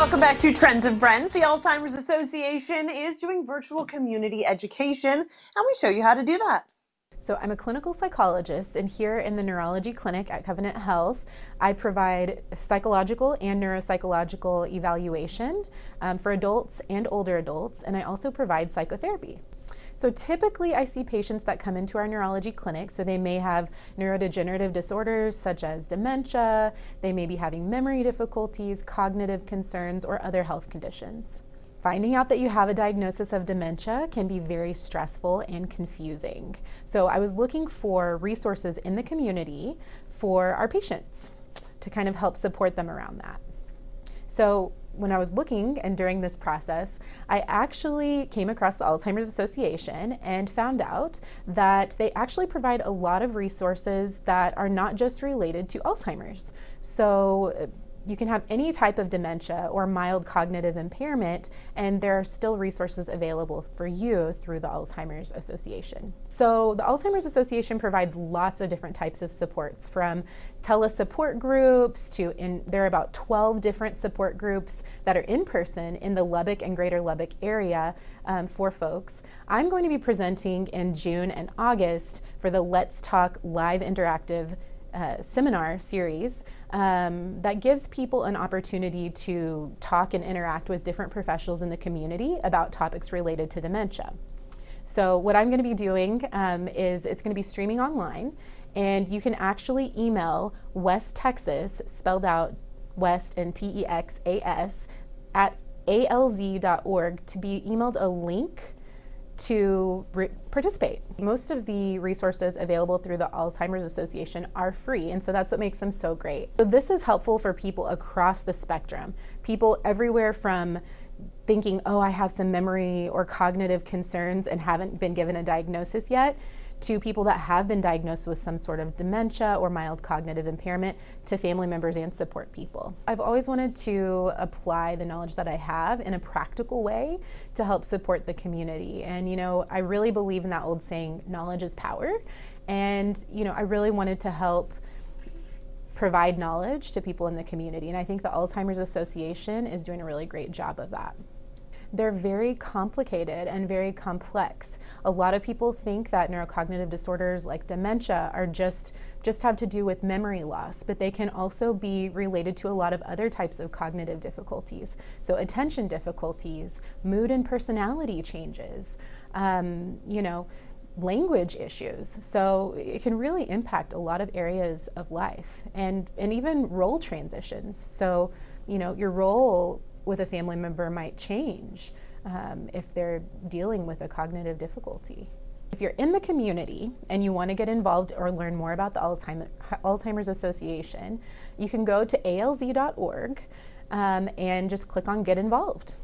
Welcome back to Trends and Friends. The Alzheimer's Association is doing virtual community education, and we show you how to do that. So I'm a clinical psychologist, and here in the neurology clinic at Covenant Health, I provide psychological and neuropsychological evaluation um, for adults and older adults, and I also provide psychotherapy. So typically I see patients that come into our neurology clinic, so they may have neurodegenerative disorders such as dementia, they may be having memory difficulties, cognitive concerns, or other health conditions. Finding out that you have a diagnosis of dementia can be very stressful and confusing. So I was looking for resources in the community for our patients to kind of help support them around that. So when I was looking and during this process, I actually came across the Alzheimer's Association and found out that they actually provide a lot of resources that are not just related to Alzheimer's. So you can have any type of dementia or mild cognitive impairment, and there are still resources available for you through the Alzheimer's Association. So the Alzheimer's Association provides lots of different types of supports from telesupport groups to in there are about 12 different support groups that are in person in the Lubbock and greater Lubbock area um, for folks. I'm going to be presenting in June and August for the Let's Talk live interactive uh, seminar series um, that gives people an opportunity to talk and interact with different professionals in the community about topics related to dementia. So what I'm going to be doing um, is it's going to be streaming online and you can actually email West Texas, spelled out West and T-E-X-A-S, at alz.org to be emailed a link to participate. Most of the resources available through the Alzheimer's Association are free, and so that's what makes them so great. So this is helpful for people across the spectrum, people everywhere from thinking, oh, I have some memory or cognitive concerns and haven't been given a diagnosis yet, to people that have been diagnosed with some sort of dementia or mild cognitive impairment to family members and support people. I've always wanted to apply the knowledge that I have in a practical way to help support the community. And you know, I really believe in that old saying, knowledge is power. And you know, I really wanted to help provide knowledge to people in the community. And I think the Alzheimer's Association is doing a really great job of that they're very complicated and very complex. A lot of people think that neurocognitive disorders like dementia are just just have to do with memory loss, but they can also be related to a lot of other types of cognitive difficulties. So attention difficulties, mood and personality changes, um, you know, language issues. So it can really impact a lot of areas of life and, and even role transitions. So, you know, your role with a family member might change um, if they're dealing with a cognitive difficulty. If you're in the community and you want to get involved or learn more about the Alzheimer's Association, you can go to alz.org um, and just click on Get Involved.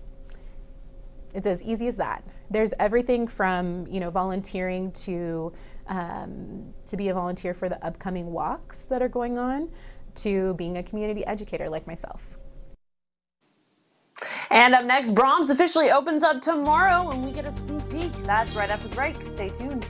It's as easy as that. There's everything from you know volunteering to um, to be a volunteer for the upcoming walks that are going on, to being a community educator like myself. And up next, Braum's officially opens up tomorrow and we get a sneak peek. That's right after the break. Stay tuned.